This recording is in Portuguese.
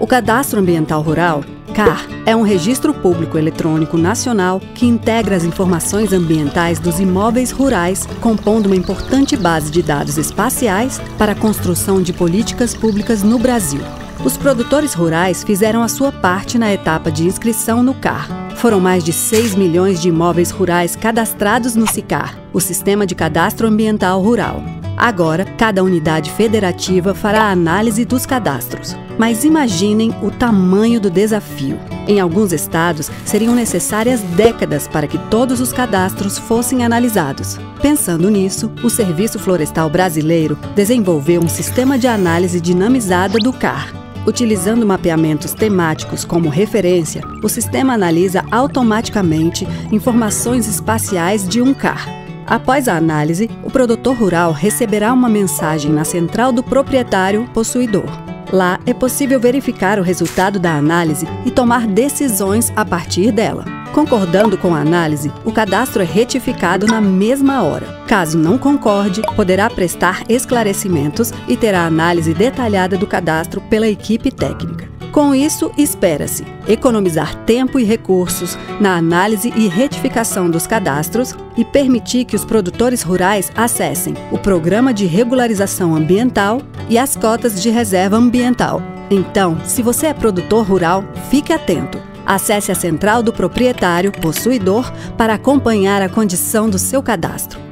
O Cadastro Ambiental Rural, CAR, é um registro público eletrônico nacional que integra as informações ambientais dos imóveis rurais, compondo uma importante base de dados espaciais para a construção de políticas públicas no Brasil. Os produtores rurais fizeram a sua parte na etapa de inscrição no CAR. Foram mais de 6 milhões de imóveis rurais cadastrados no SICAR, o Sistema de Cadastro Ambiental Rural. Agora, cada unidade federativa fará a análise dos cadastros. Mas imaginem o tamanho do desafio. Em alguns estados, seriam necessárias décadas para que todos os cadastros fossem analisados. Pensando nisso, o Serviço Florestal Brasileiro desenvolveu um sistema de análise dinamizada do CAR. Utilizando mapeamentos temáticos como referência, o sistema analisa automaticamente informações espaciais de um CAR Após a análise, o produtor rural receberá uma mensagem na central do proprietário possuidor. Lá é possível verificar o resultado da análise e tomar decisões a partir dela. Concordando com a análise, o cadastro é retificado na mesma hora. Caso não concorde, poderá prestar esclarecimentos e terá análise detalhada do cadastro pela equipe técnica. Com isso, espera-se economizar tempo e recursos na análise e retificação dos cadastros e permitir que os produtores rurais acessem o Programa de Regularização Ambiental e as cotas de reserva ambiental. Então, se você é produtor rural, fique atento. Acesse a central do proprietário possuidor para acompanhar a condição do seu cadastro.